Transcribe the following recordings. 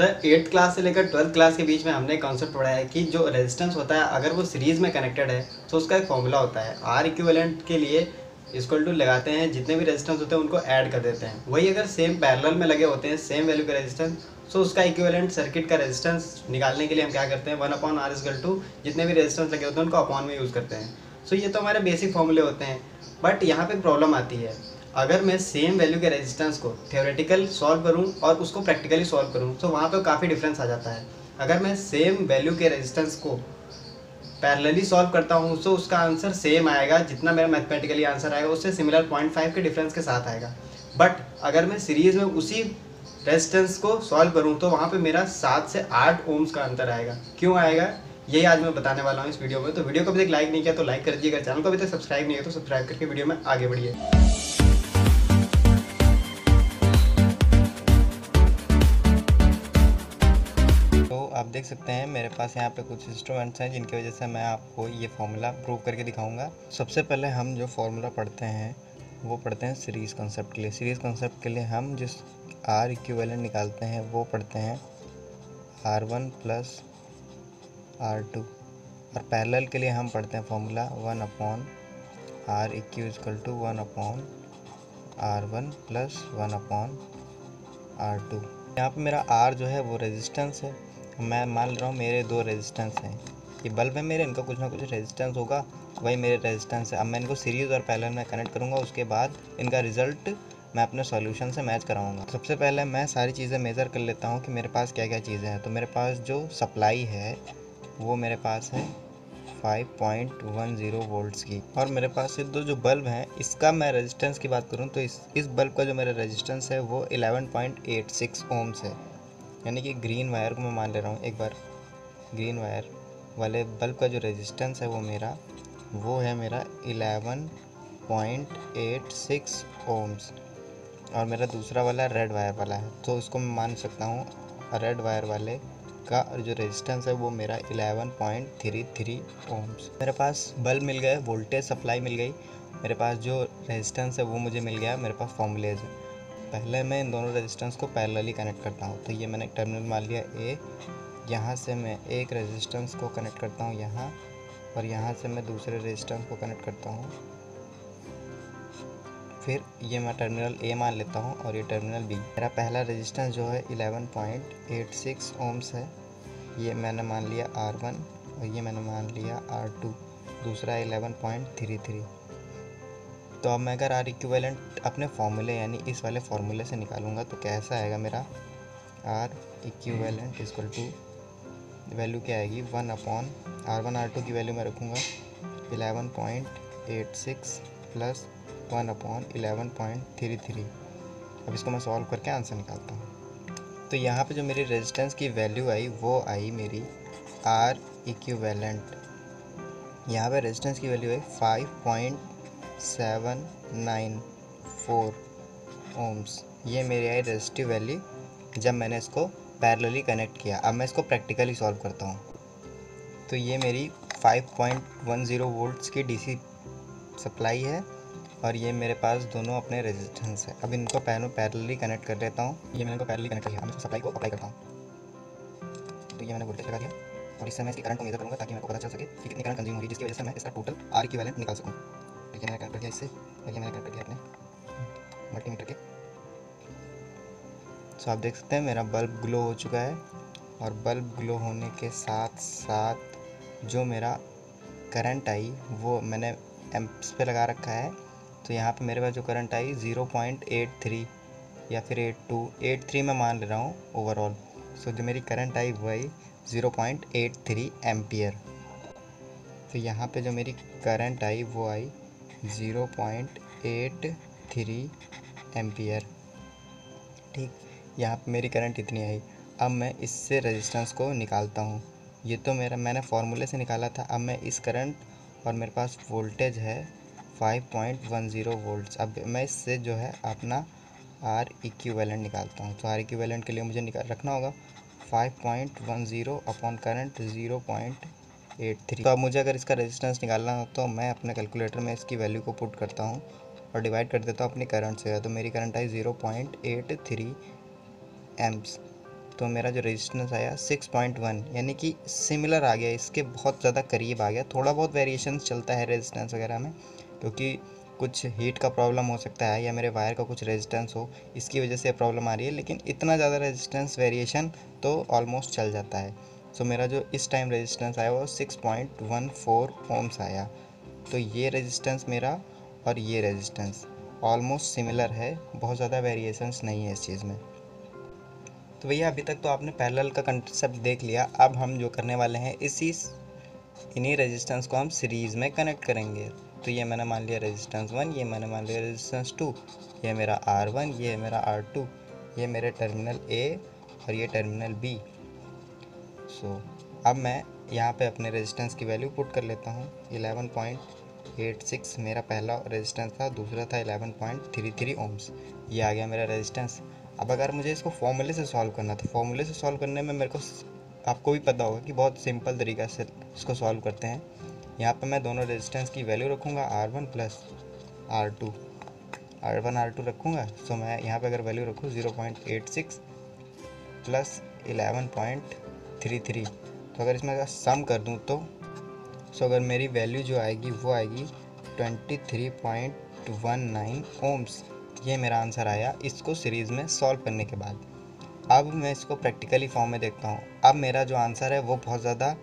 Sir eighth class से लेकर twelfth class के बीच में हमने कॉन्सेप्ट पढ़ा है कि जो रेजिस्टेंस होता है, अगर वो सीरीज़ में कनेक्टेड है तो उसका एक फॉर्मूला होता है। आर इक्विवेलेंट के लिए इक्वल टू लगाते हैं, जितने भी रेजिस्टेंस होते हैं, उनको ऐड कर देते हैं। वही अगर सेम पैरेलल में लगे होते हैं सेम वैल्यू के रेजिस्टेंस तो उसका इक्विवेलेंट सर्किट का रेजिस्टेंस निकालने के लिए हम क्या करते हैं? One upon R equal to जितने भी रेजिस्टेंस लगे होते हैं, उनको अपॉन में यूज़ करते हैं। सो ये तो हमारे बेसिक फॉर्मूले होते हैं। बट यहाँ पे प्रॉब्लम आती है। अगर मैं सेम वैल्यू के रेजिस्टेंस को थियोरेटिकल सॉल्व करूँ और उसको प्रैक्टिकली सॉल्व करूँ तो वहाँ पर काफ़ी डिफरेंस आ जाता है। अगर मैं सेम वैल्यू के रेजिस्टेंस को पैरेलली सॉल्व करता हूँ तो उसका आंसर सेम आएगा, जितना मेरा मैथमेटिकली आंसर आएगा, उससे सिमिलर पॉइंट फाइव के डिफरेंस के साथ आएगा। बट अगर मैं सीरीज़ में उसी रेजिस्टेंस को सॉल्व करूँ तो वहाँ पे मेरा सात से आठ ओम्स का अंतर आएगा। क्यों आएगा? यही आज मैं बताने वाला हूँ इस वीडियो में। तो वीडियो को अभी तक लाइक नहीं किया तो लाइक कर दीजिएगा। चैनल को अभी तक सब्सक्राइब नहीं है तो सब्सक्राइब करके वीडियो में आगे बढ़िए। आप देख सकते हैं, मेरे पास यहाँ पे कुछ इंस्ट्रूमेंट्स हैं जिनकी वजह से मैं आपको ये फार्मूला प्रूव करके दिखाऊँगा। सबसे पहले हम जो फार्मूला पढ़ते हैं, वो पढ़ते हैं सीरीज़ कॉन्सेप्ट के लिए। सीरीज़ कॉन्सेप्ट के लिए हम जिस आर इक्विवेलेंट निकालते हैं, वो पढ़ते हैं R one plus R two और पैरेलल के लिए हम पढ़ते हैं formula one upon R eq equal to one upon R one plus one upon R two यहाँ पर मेरा आर जो है, वो रेजिस्टेंस है। मैं मान रहा हूँ मेरे दो रेजिस्टेंस हैं। ये बल्ब है मेरे, इनका कुछ ना कुछ रेजिस्टेंस होगा, वही मेरे रेजिस्टेंस है। अब मैं इनको सीरीज़ और पैरेलल में कनेक्ट करूँगा, उसके बाद इनका रिज़ल्ट मैं अपने सॉल्यूशन से मैच कराऊँगा। सबसे पहले मैं सारी चीज़ें मेज़र कर लेता हूँ कि मेरे पास क्या क्या चीज़ें हैं। तो मेरे पास जो सप्लाई है, वो मेरे पास है 5.10 वोल्ट्स की। और मेरे पास ये दो जो बल्ब हैं, इसका मैं रेजिस्टेंस की बात करूँ तो इस इस बल्ब का जो मेरा रेजिस्टेंस है, वो 11.86 ओम्स है। यानी कि ग्रीन वायर को मैं मान ले रहा हूँ, एक बार। ग्रीन वायर वाले बल्ब का जो रेजिस्टेंस है वो मेरा, वो है मेरा 11.86 ओम्स और मेरा दूसरा वाला रेड वायर वाला है। तो इसको मैं मान सकता हूँ रेड वायर वाले का जो रेजिस्टेंस है वो मेरा 11.33 ओम्स मेरे पास बल्ब मिल गए वोल्टेज सप्लाई मिल गई। मेरे पास जो रेजिस्टेंस है वो मुझे मिल गया, मेरे पास फॉर्मूलेज है। पहले मैं इन दोनों रेजिस्टेंस को पैरेलली कनेक्ट करता हूँ। तो ये मैंने टर्मिनल मान लिया ए यहाँ से मैं एक रेजिस्टेंस को कनेक्ट करता हूँ यहाँ, और यहाँ से मैं दूसरे रेजिस्टेंस को कनेक्ट करता हूँ। फिर ये मैं टर्मिनल ए मान लेता हूँ और ये टर्मिनल बी मेरा पहला रेजिस्टेंस जो है 11.86 ओम्स है। ये मैंने मान लिया आर वन और ये मैंने मान लिया आर टू दूसरा 11.33 तो अब मैं अगर आर इक्वेलेंट अपने फॉर्मूले यानी इस वाले फार्मूले से निकालूँगा तो कैसा आएगा मेरा? R equivalent equal to value क्या आएगी? One upon R one R two की वैल्यू मैं रखूँगा। Eleven point eight six plus one upon eleven point three three अब इसको मैं सॉल्व करके आंसर निकालता हूँ। तो यहाँ पे जो मेरी रेजिस्टेंस की वैल्यू आई, वो आई मेरी आर इक्वेलेंट यहाँ पे रेजिस्टेंस की value I five point seven nine four ohms. ये मेरी आई रेजिस्टिव वैल्यू, जब मैंने इसको पैरेलली कनेक्ट किया। अब मैं इसको प्रैक्टिकली सॉल्व करता हूँ। तो ये मेरी 5.10 वोल्ट्स की डीसी सप्लाई है और ये मेरे पास दोनों अपने रेजिस्टेंस है। अब इनको पहले पैरेलली कनेक्ट कर लेता हूँ। ये मैंने इनको पैरेलली कनेक्ट कर मैं सप्लाई को अप्लाई करता हूँ। तो ये मैंने वोल्टेज लगा दिया और इससे मैं इसकी करंट को मेजर करूँगा ताकि मेरे को पता चल सके कि कितनी करंट कंज्यूम होगी जिसकी वजह से मैं इसका टोटल आर की वैलेंट निकाल सकूँ। ये कनेक्ट कर दिया इससे और ये दिया अपने मल्टीमीटर के। सो आप देख सकते हैं, मेरा बल्ब ग्लो हो चुका है और बल्ब ग्लो होने के साथ साथ जो मेरा करंट आई, वो मैंने एम्प्स पे लगा रखा है। तो यहाँ पे मेरे पास जो current I zero point eight three या फिर एट टू एट थ्री मैं मान ले रहा हूँ ओवरऑल सो जो मेरी करंट आई, वो I zero point eight three ampere तो यहाँ पे जो मेरी करंट आई, वो I zero point eight three ampere ठीक, यहाँ पे मेरी करंट इतनी आई अब मैं इससे रेजिस्टेंस को निकालता हूँ। ये तो मेरा, मैंने फार्मूले से निकाला था। अब मैं इस करंट और मेरे पास वोल्टेज है 5.10 वोल्ट्स अब मैं इससे जो है अपना आर इक्विवेलेंट निकालता हूँ। तो आर इक्विवेलेंट के लिए मुझे निकाल रखना होगा। 5.10 अपॉन करंट 0. Eight three. तो अब मुझे अगर इसका रेजिस्टेंस निकालना हो तो मैं अपने कैलकुलेटर में इसकी वैल्यू को पुट करता हूँ और डिवाइड कर देता हूँ अपनी करंट से। तो मेरी current I zero point eight three amps तो मेरा जो रेजिस्टेंस आया 6.1 यानी कि सिमिलर आ गया। इसके बहुत ज़्यादा करीब आ गया। थोड़ा बहुत वेरिएशन चलता है रेजिस्टेंस वगैरह में, क्योंकि कुछ हीट का प्रॉब्लम हो सकता है या मेरे वायर का कुछ रेजिस्टेंस हो। इसकी वजह से प्रॉब्लम आ रही है, लेकिन इतना ज़्यादा रेजिस्टेंस वेरिएशन तो ऑलमोस्ट चल जाता है। सो मेरा जो इस टाइम रेजिस्टेंस आया वो six point one four ohms आया। तो ये रेजिस्टेंस मेरा और ये रेजिस्टेंस ऑलमोस्ट सिमिलर है। बहुत ज़्यादा वेरिएशंस नहीं है इस चीज़ में। तो भैया, अभी तक तो आपने पैरेलल का कंसेप्ट देख लिया। अब हम जो करने वाले हैं, इसी इन्हीं रेजिस्टेंस को हम सीरीज़ में कनेक्ट करेंगे। तो ये मैंने मान लिया रेजिस्टेंस वन ये मैंने मान लिया रेजिस्टेंस टू ये मेरा आर वन ये मेरा आर टू ये मेरे टर्मिनल ए और ये टर्मिनल बी सो so, अब मैं यहाँ पे अपने रेजिस्टेंस की वैल्यू पुट कर लेता हूँ। 11.86 मेरा पहला रेजिस्टेंस था दूसरा था 11.33 ओम्स ये आ गया मेरा रेजिस्टेंस अब अगर मुझे इसको फॉर्मूले से सॉल्व करना था फॉर्मूले से सॉल्व करने में मेरे को आपको भी पता होगा कि बहुत सिंपल तरीका से इसको सॉल्व करते हैं। यहाँ पर मैं दोनों रेजिस्टेंस की वैल्यू रखूँगा R one plus R two R one R two रखूँगा सो मैं यहाँ पर अगर वैल्यू रखूँ zero point eight six plus eleven point three three. तो अगर इसमें अगर सम कर दूँ तो सो अगर मेरी वैल्यू जो आएगी, वो आएगी twenty three point one nine ohms ये मेरा आंसर आया इसको सीरीज़ में सॉल्व करने के बाद। अब मैं इसको प्रैक्टिकली फॉर्म में देखता हूँ। अब मेरा जो आंसर है, वो बहुत ज़्यादा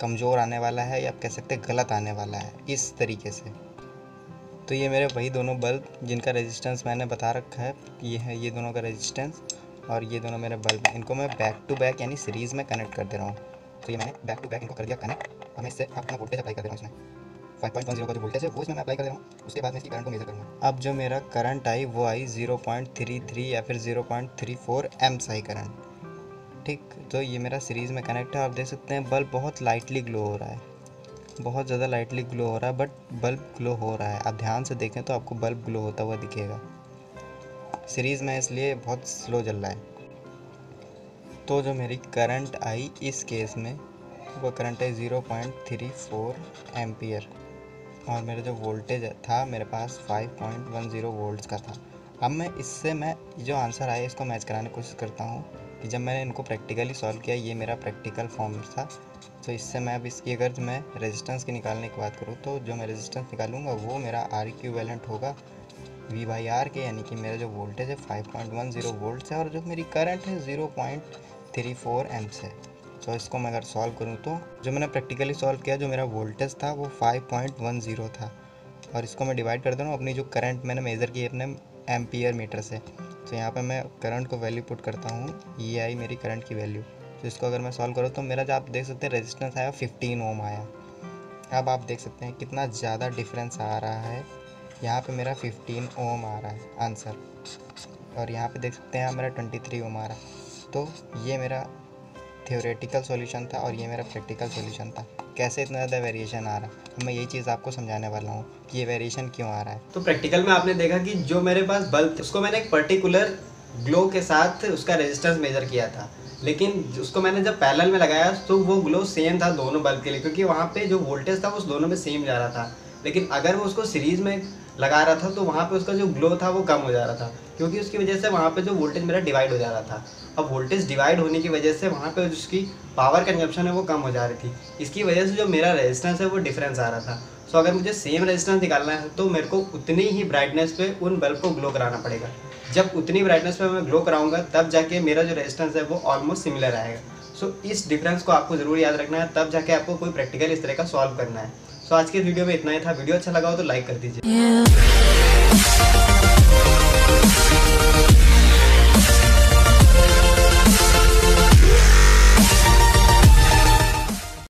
कमज़ोर आने वाला है या आप कह सकते गलत आने वाला है इस तरीके से। तो ये मेरे वही दोनों बल्ब जिनका रेजिस्टेंस मैंने बता रखा है, ये है, ये दोनों का रेजिस्टेंस और ये दोनों मेरे बल्ब इनको मैं बैक टू बैक यानी सीरीज़ में कनेक्ट कर दे रहा हूँ। तो ये मैंने बैक टू बैक इनको कर दिया कनेक्ट और मैं इससे अपना वोल्टेज अप्लाई कर दे रहा हूँ इसमें। फाइव पॉइंट वन ज़ीरो का जो वोल्टेज है, वो इसमें मैं अप्लाई कर रहा हूँ। उसके बाद मैं इसकी करंट को मेजर करूँगा। अब जो मेरा करंट आई, वो I zero point three three या फिर zero point three four amps I current ठीक? तो ये मेरा सीरीज़ में कनेक्ट है। आप देख सकते हैं बल्ब बहुत लाइटली ग्लो हो रहा है। बहुत ज़्यादा लाइटली ग्लो हो रहा है बट बल्ब ग्लो हो रहा है। आप ध्यान से देखें तो आपको बल्ब ग्लो होता हुआ दिखेगा। सीरीज़ में इसलिए बहुत स्लो चल रहा है। तो जो मेरी करंट आई इस केस में, वो करंट है zero point three four ampere. और मेरा जो वोल्टेज था, मेरे पास five point one zero volts का था। अब मैं इससे मैं जो आंसर आया, इसको मैच कराने की कोशिश करता हूँ कि जब मैंने इनको प्रैक्टिकली सॉल्व किया, ये मेरा प्रैक्टिकल फॉर्म था तो इससे मैं अब इसकी अगर मैं रेजिस्टेंस की निकालने की बात करूँ तो जो मैं रेजिस्टेंस निकालूँगा, वो मेरा आर क्यू वैलेंट होगा। वी बाई आर के, यानी कि मेरा जो वोल्टेज है five point one zero volt है और जो मेरी करंट है zero point three four amps है। तो इसको मैं अगर सॉल्व करूँ तो जो मैंने प्रैक्टिकली सॉल्व किया, जो मेरा वोल्टेज था, वो फाइव पॉइंट वन ज़ीरो था। और इसको मैं डिवाइड कर दे रहा हूँ अपनी जो करंट मैंने मेज़र की अपने एम्पियर मीटर से। तो यहाँ पर मैं करंट को वैल्यू पुट करता हूँ ये आई मेरी करंट की वैल्यू तो इसको अगर मैं सॉल्व करूँ तो मेरा जो आप देख सकते हैं रेजिस्टेंस आया फिफ्टीन ओम आया। अब आप देख सकते हैं कितना ज़्यादा डिफरेंस आ रहा है। यहाँ पे मेरा फिफ्टीन ओम आ रहा है आंसर और यहाँ पे देख सकते हैं मेरा ट्वेंटी थ्री ओम आ रहा है। तो ये मेरा थियोरेटिकल सॉल्यूशन था और ये मेरा प्रैक्टिकल सॉल्यूशन था। कैसे इतना ज़्यादा वेरिएशन आ रहा है? मैं यही चीज़ आपको समझाने वाला हूँ कि ये वेरिएशन क्यों आ रहा है। तो प्रैक्टिकल में आपने देखा कि जो मेरे पास बल्ब उसको मैंने एक पर्टिकुलर ग्लो के साथ उसका रेजिस्टेंस मेजर किया था। लेकिन उसको मैंने जब पैरेलल में लगाया तो वो ग्लो सेम था दोनों बल्ब के लिए, क्योंकि वहाँ पे जो वोल्टेज था, वो उस दोनों में सेम जा रहा था। लेकिन अगर मैं उसको सीरीज़ में लगा रहा था तो वहाँ पे उसका जो ग्लो था वो कम हो जा रहा था, क्योंकि उसकी वजह से वहाँ पे जो वोल्टेज मेरा डिवाइड हो जा रहा था। अब वोल्टेज डिवाइड होने की वजह से वहाँ पे उसकी पावर कंजप्शन है वो कम हो जा रही थी। इसकी वजह से जो मेरा रेजिस्टेंस है वो डिफरेंस आ रहा था। सो अगर मुझे सेम रेजिस्टेंस निकालना है तो मेरे को उतनी ही ब्राइटनेस पे उन बल्ब को ग्लो कराना पड़ेगा। जब उतनी ब्राइटनेस पे मैं ग्लो कराऊँगा, तब जाके मेरा जो रेजिस्टेंस है वो ऑलमोस्ट सिमिलर आएगा। सो इस डिफरेंस को आपको ज़रूर याद रखना है, तब जाके आपको कोई प्रैक्टिकल इस तरह का सॉल्व करना है। सो आज के वीडियो में इतना ही था वीडियो अच्छा लगा हो तो लाइक कर दीजिए.